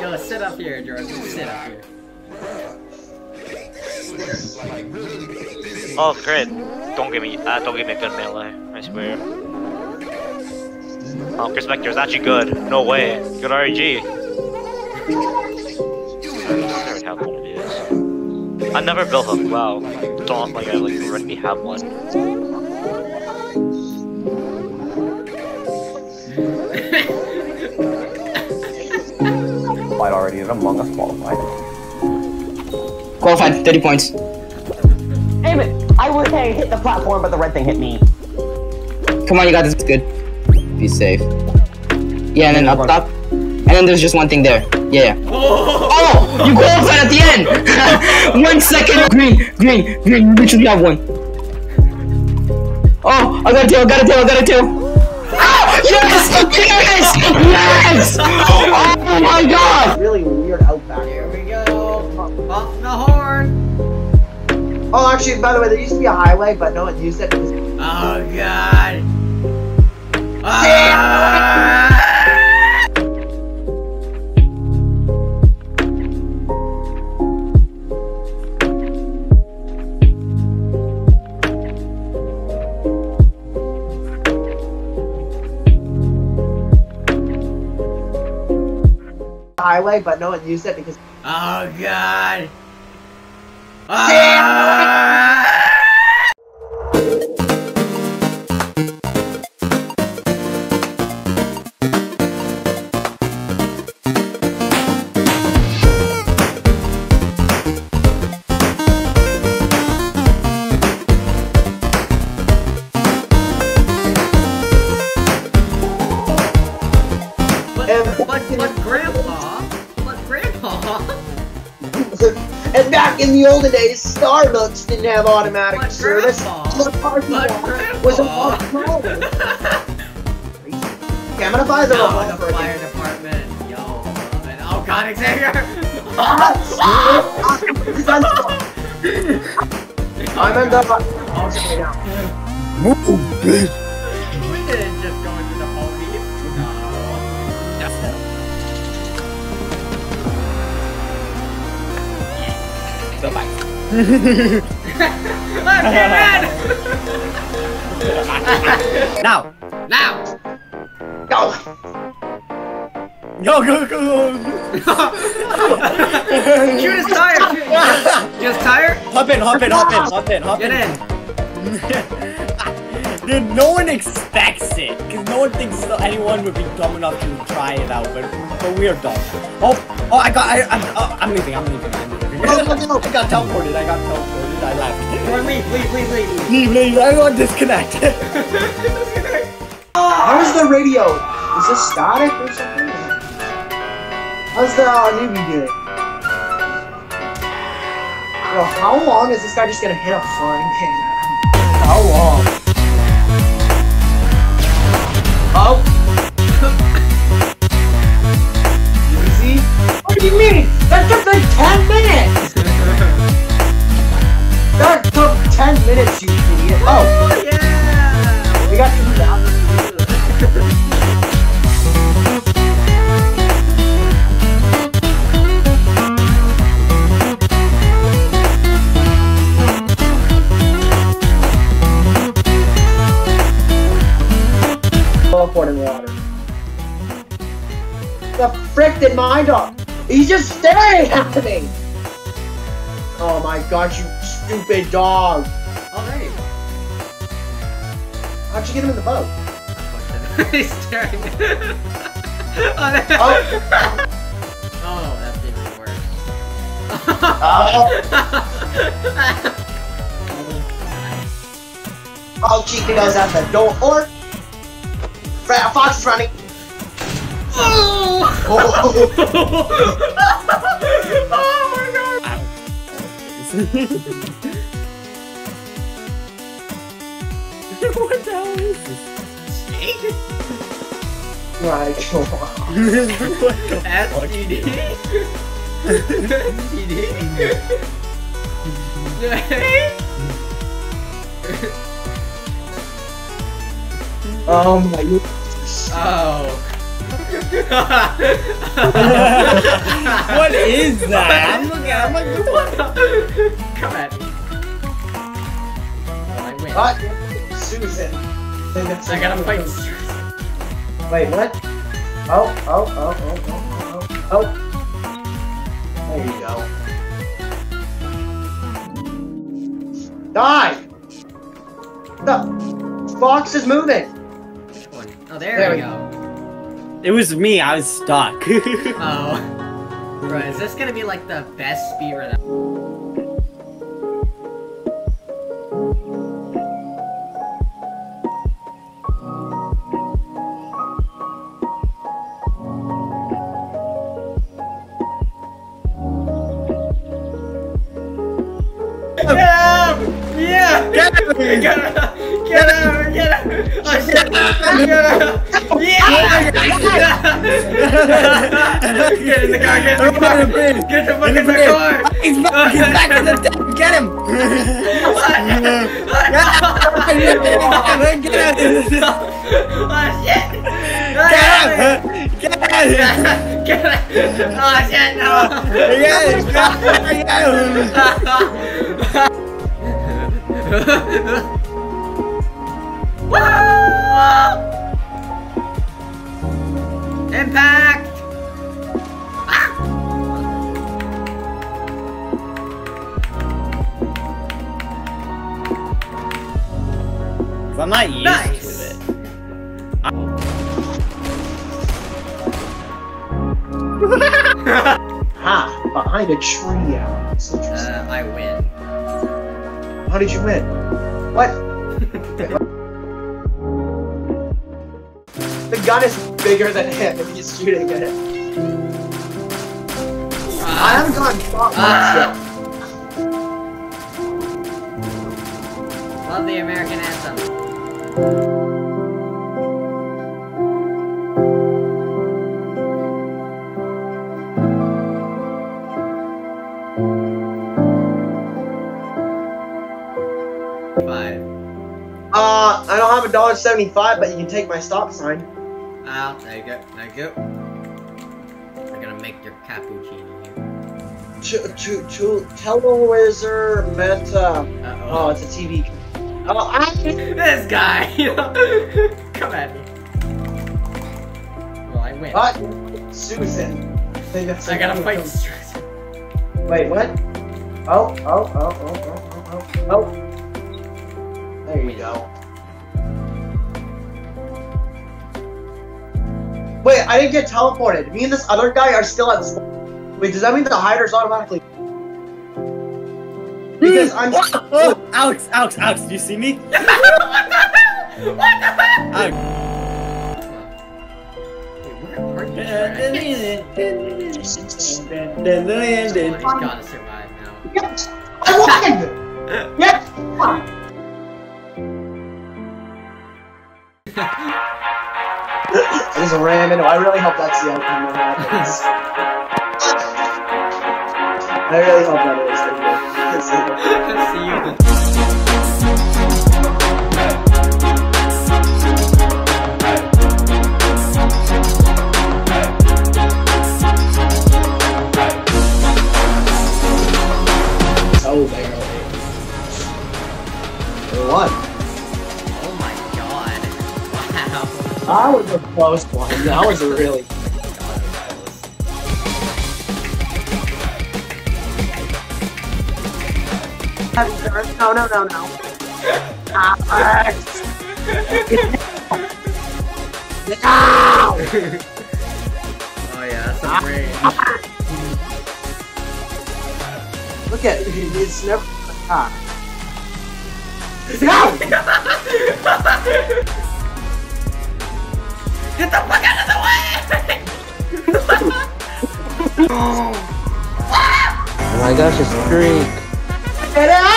Yo, sit up here, Jordan. Sit up here. Oh, great. Don't give me, uh, don't give me a good melee. I swear. Oh, Kriss Vector is actually good. No way. Good RNG. I never have one of these. I never built them. Wow. Don't like I like already have one. Already, and Among Us qualified. Qualified, 30 points. Damn it! I was saying hit the platform, but the red thing hit me. Come on, you got this. Good. Be safe. Yeah, and then up top. And then there's just one thing there. Yeah. yeah. Oh! You qualified at the end! one second! Green, green, green. You literally have one. Oh! I got a tail, I got a tail, I got a tail! Ah! Yes! Yes! Yes! Oh my god! Really weird outback. Here we go. Off the horn. Oh, actually, by the way, there used to be a highway, but no one used it. Oh god. Ah! Highway, but no one used it because Oh god. Ah! Back in the olden days, Starbucks didn't have automatic But service. Grandpa. The parking but lot was a grandpa. Okay, I'm gonna buy the No, revolver the again. fire department. Yo, love. Oh god, Xavier! I'm in the. Okay, now. we didn't Now! Now! Go! Go, go, go! Shoot his tire! Shoot. Just tire? Hop in, hop in, hop in, hop in, hop Get in. in. Dude, no one expects it, because no one thinks that anyone would be dumb enough to try it out, but, but we are dumb. Oh, oh, I got, I, I'm, oh, I'm leaving, I'm leaving, I'm leaving. No, no, no. I got teleported, I got teleported, I left. Boy, leave, leave, leave, leave. Leave, leave, I want to disconnect. How's the radio? Is this static or something? How's the uh, newbie doing? Bro, how long is this guy just gonna hit a flying pin? How long? Oh! Easy? What do you mean? That took like 10 minutes! that took 10 minutes, you idiot! Oh, yeah! we got to do that. Teleporting water. The frick did my dog? He's just staring at me! Oh my god, you stupid dog! Oh, there you go. How'd you get him in the boat? He's staring. oh, there- Oh. oh, that's even worse. Oh, Chico's at the door. Or Fra- Fox is running. Oh! Oh, my god! what the hell is this? Snake? right, come on. STD? STD? Oh my god. oh. what is that? I'm looking at. I'm like, what? Come at me. Well, I win. But Susan. I gotta fight. Wait, what? Oh, oh, oh, oh, oh, oh, oh. There you go. Die! The fox is moving. Which one? Oh, there, There we we go. It was me. I was stuck. Oh. Right, is this gonna be like the best speedrun ever? Yeah! Yeah! Get him! Get him! Get him! Get him! Oh shit! Get him! Yeah! Get in the car! Get in the car! Get the fuck in the car! He's back. He's back in the tank. Get him. Get him. Oh shit! Get him. Get him. Get him! Oh shit! No! Yes. Get him. Impact! I'm not used Nice. to it. Ha! Behind a tree out. That's interesting. Uh, I win. How did you win? What? Gun is bigger than him if he's shooting at it. I haven't gone far Ah. much Love the American anthem. Five. yet. Uh, I don't have a dollar seventy-five, but you can take my stop sign. Ah, there you go. There you go. I'm gonna make your cappuccino here. To, to, to Telewizard Meta. Uh Oh, oh. it's a TV. Oh, I. This guy! Come at me. Well, I win. What? Susan. I I gotta fight. Stress. Wait, what? Oh, oh, oh, oh, oh, oh, oh, oh. There you go. Wait, I didn't get teleported. Me and this other guy are still at. sp- Wait, does that mean the hiders automatically? Hmm. Because I'm. Oh, Alex, Alex, Alex, do you see me? what the hell? What the hell? Alex. Wait, where are you? Somebody's gotta survive now. Yes! I won! Yes! I just ran into. I really hope that's the outcome that happens. I really hope that is. See you. That was a close one. That was a really. No, no, no, no. Alex! No! Oh yeah, that's a great. Look at it. It's never. Ah. No! Get the fuck out of the way! Oh my gosh, it's streak. Get out!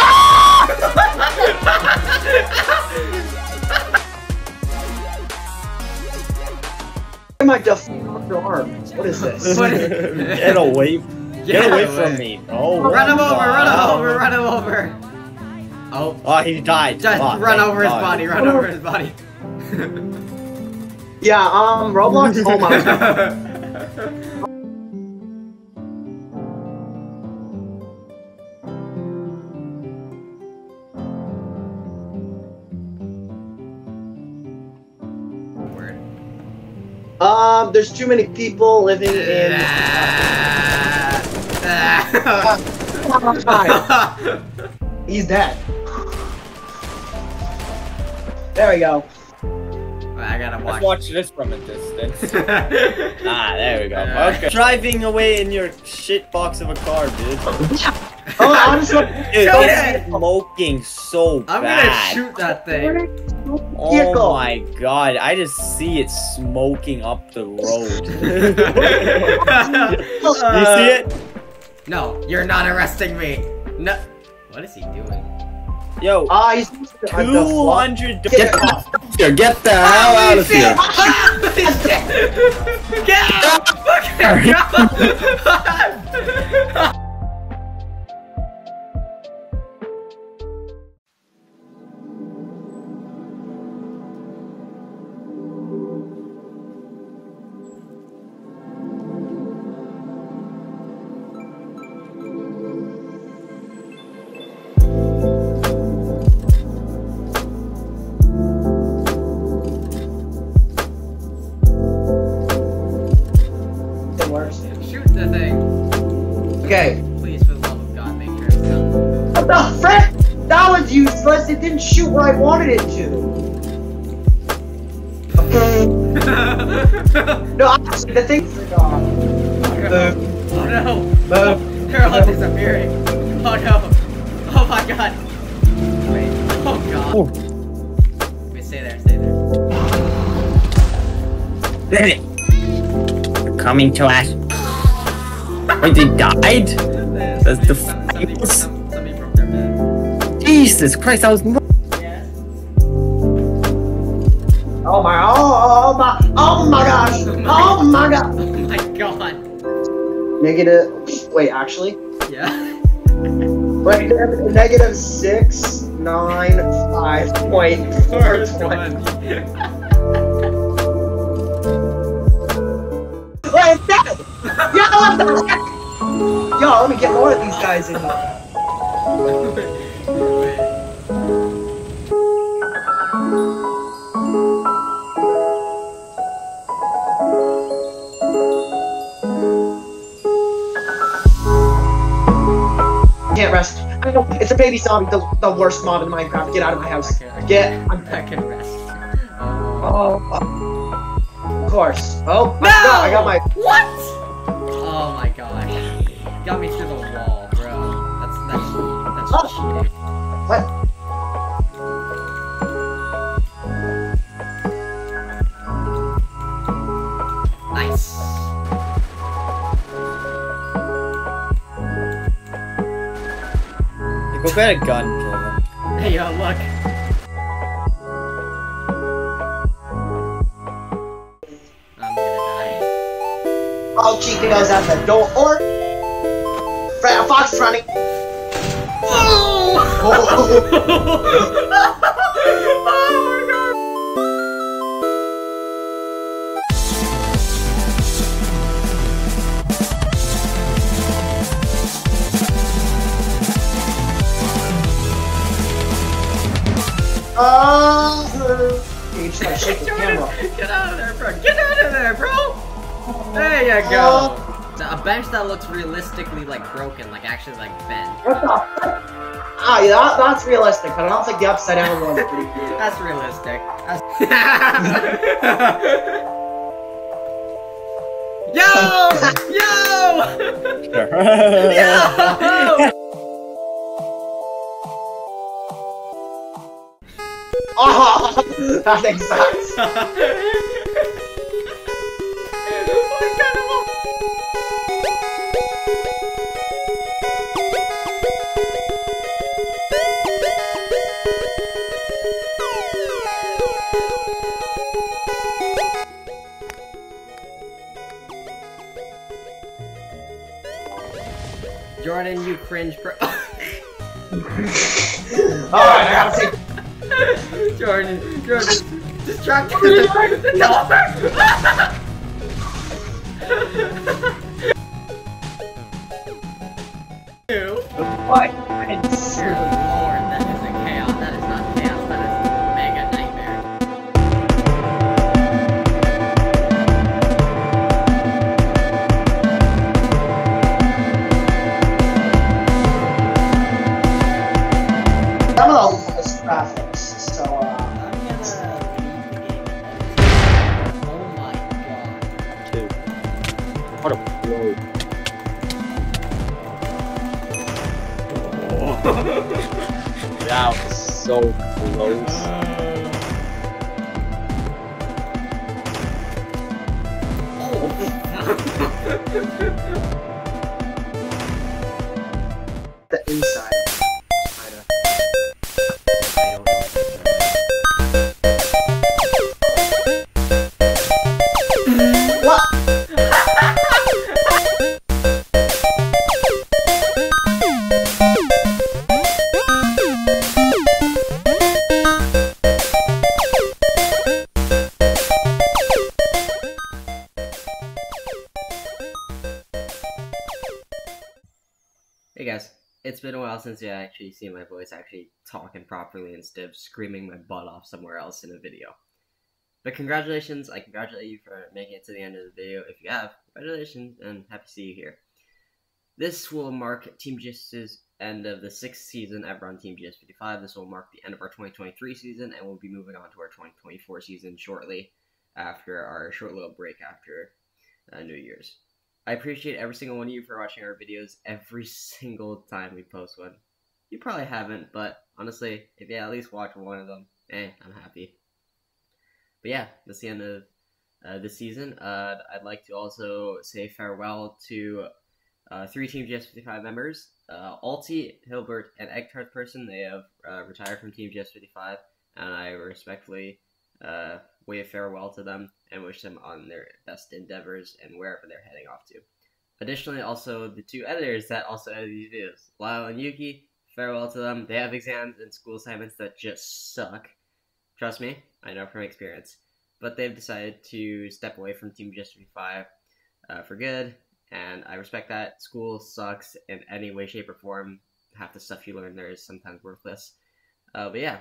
My def- your arms. What is this? What- Get away. Get away from me. Oh. Run him over, run him over, run him over. Oh, Oh, he died. just Oh, run thank over his God. body, run over his body. Yeah, um, Roblox. Oh my. Um, there's too many people living in. He's dead. There we go. I gotta watch. Let's watch this from a distance. ah, there we go. Okay. Driving away in your shit box of a car, dude. Oh, honestly, Dude, Shoot it's smoking so I'm gonna shoot that thing. Oh my god, I just see it smoking up the road. you see it? No, you're not arresting me. No. What is he doing? Yo, ah, he's two hundred. Get off. Here, get the hell out of here! Get out! It disappearing. Oh no! Oh my god! Wait. Oh god. Oh. Wait, stay there, stay there. You're coming to us. Wait, oh, they died? That's the Somebody, famous- some- somebody broke their bed. Jesus Christ, I was. Yes. Oh my! Oh, oh my! Oh my gosh! Oh my god! Oh my god. Negative. Wait, actually. Yeah. Wait, negative six nine five point four twenty. one. Wait, it's! Yo, what the heck? Yo, let me get more of these guys in here. baby zombie, the, the worst mod in Minecraft. Get out of my house. Get. I'm back in rest. Oh, of course. Oh, I No! I got my. What? Oh my gosh. Got me through the wall, bro. That's that's that's Oh. cheating. What? Nice. Go get a gun, Jordan. Hey yo, look. I'm gonna die. Oh, Chica goes out the door. Or. Fra- Fox is running. Oh! Uh. You just gotta shake the Jordan, camera. Get out of there, bro! Get out of there, bro! There you go. A bench that looks realistically like broken, like actually like bent. What the fuck? Ah, yeah, that, that's realistic, but I don't think the upside down one's pretty good. That's realistic. That's Yo! Yo! Yo! Oh, that thing Kita bisa. The inside. Seen my voice actually talking properly instead of screaming my butt off somewhere else in a video. But congratulations, I congratulate you for making it to the end of the video. If you have, congratulations and happy to see you here. This will mark Team GS's end of the sixth season ever on Team GS55. This will mark the end of our 2023 season and we'll be moving on to our 2024 season shortly after our short little break after uh, New Year's. I appreciate every single one of you for watching our videos every single time we post one. You probably haven't, but honestly, if you at least watch one of them, eh, I'm happy. But yeah, that's the end of uh, this season. Uh, I'd like to also say farewell to uh, three Team GS55 members. Uh, Alti, Hilbert, and Egtart Person, they have uh, retired from Team GS55, and I respectfully uh, wave farewell to them and wish them on their best endeavors and wherever they're heading off to. Additionally, also the two editors that also edit these videos, Lyle and Yuki, farewell to them. They have exams and school assignments that just suck. Trust me, I know from experience. But they've decided to step away from Team Just 5 uh, for good, and I respect that. School sucks in any way, shape, or form. Half the stuff you learn there is sometimes worthless. Uh, but yeah,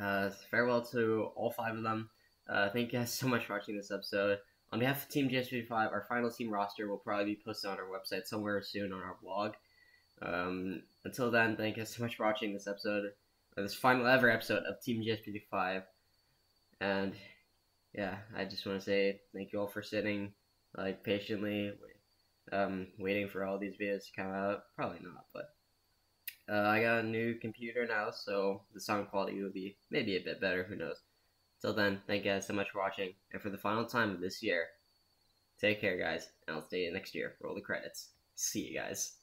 uh, farewell to all five of them. Uh, thank you guys so much for watching this episode. On behalf of Team GS55, our final team roster will probably be posted on our website somewhere soon on our blog. Um, until then, thank you guys so much for watching this episode, this final ever episode of Team GS55. And yeah, I just want to say thank you all for sitting like patiently, um, waiting for all these videos to come out. Probably not, but uh, I got a new computer now, so the sound quality will be maybe a bit better. Who knows? Till then, thank you guys so much for watching, and for the final time of this year, take care, guys, and I'll see you next year. Roll the credits. See you guys.